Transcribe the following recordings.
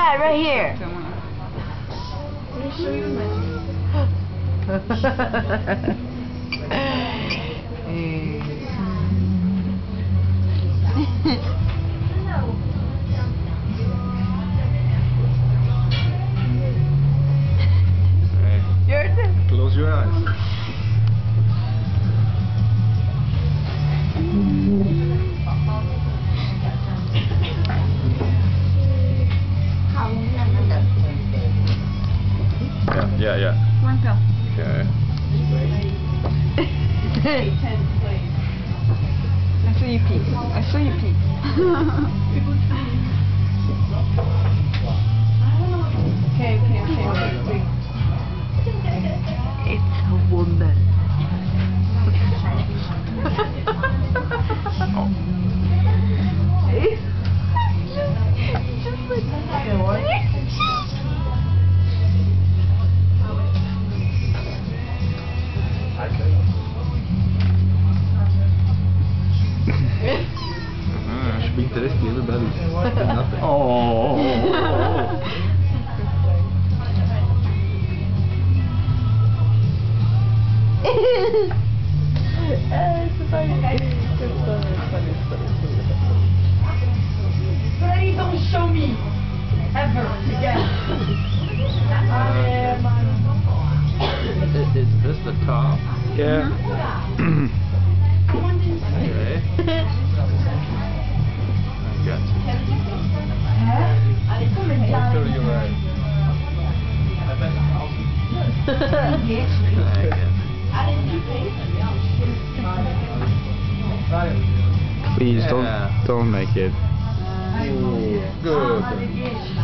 Yeah, right here. Your. Close your eyes. Yeah, yeah, yeah. Come on, go. Okay. I saw you pee. I saw you pee. thirsty, everybody. Nothing. Oh. Please don't show me ever again. Is, is this the top? Oh. Yeah. Okay. Please Yeah. don't don't make it. you. Good.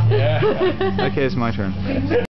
Okay, it's my turn.